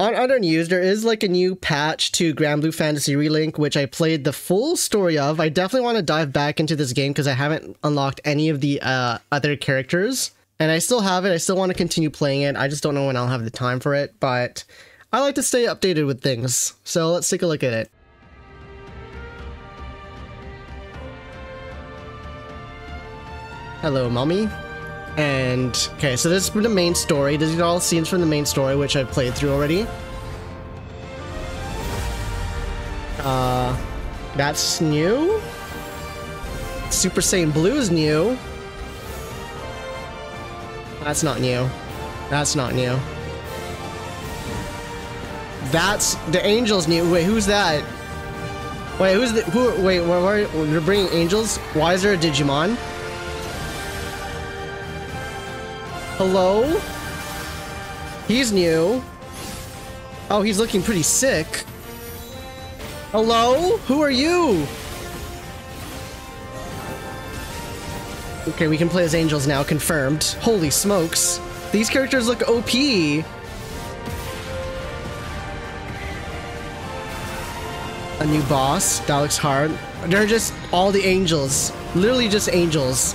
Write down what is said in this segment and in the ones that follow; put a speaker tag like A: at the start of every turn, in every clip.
A: On other news, there is like a new patch to Granblue Fantasy Relink, which I played the full story of. I definitely want to dive back into this game because I haven't unlocked any of the uh, other characters. And I still have it. I still want to continue playing it. I just don't know when I'll have the time for it. But I like to stay updated with things. So let's take a look at it. Hello, mommy. And, okay, so this is the main story. These are all scenes from the main story, which I've played through already. Uh, that's new. Super Saiyan Blue is new. That's not new. That's not new. That's the angels new. Wait, who's that? Wait, who's the who? Wait, where, where you're bringing angels? Why is there a Digimon? Hello? He's new. Oh, he's looking pretty sick. Hello? Who are you? Okay, we can play as angels now, confirmed. Holy smokes. These characters look OP. A new boss. That looks hard. They're just all the angels. Literally just angels.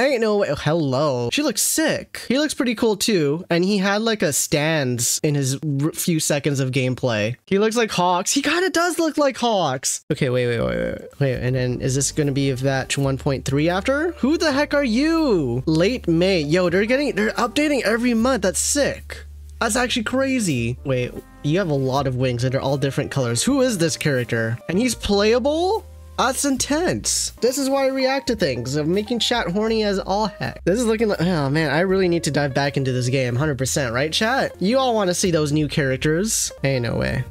A: I ain't no way. Hello. She looks sick. He looks pretty cool too. And he had like a stands in his few seconds of gameplay. He looks like Hawks. He kind of does look like Hawks. Okay, wait, wait, wait, wait. Wait, and then is this going to be a batch 1.3 after? Who the heck are you? Late May. Yo, they're getting, they're updating every month. That's sick. That's actually crazy. Wait, you have a lot of wings and they're all different colors. Who is this character? And he's playable? That's intense. This is why I react to things. I'm making chat horny as all heck. This is looking like, oh man, I really need to dive back into this game. 100%, right chat? You all want to see those new characters. Ain't no way.